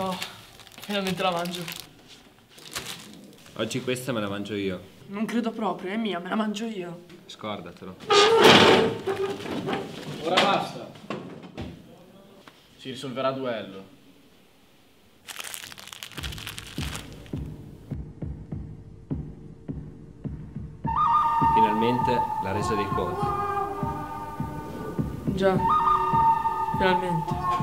Oh, finalmente la mangio. Oggi questa me la mangio io. Non credo proprio, è mia, me la mangio io. Scordatelo. Ora basta. Si risolverà a duello. Finalmente la resa dei conti. Già, finalmente.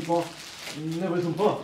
высунь по. Не высунь по.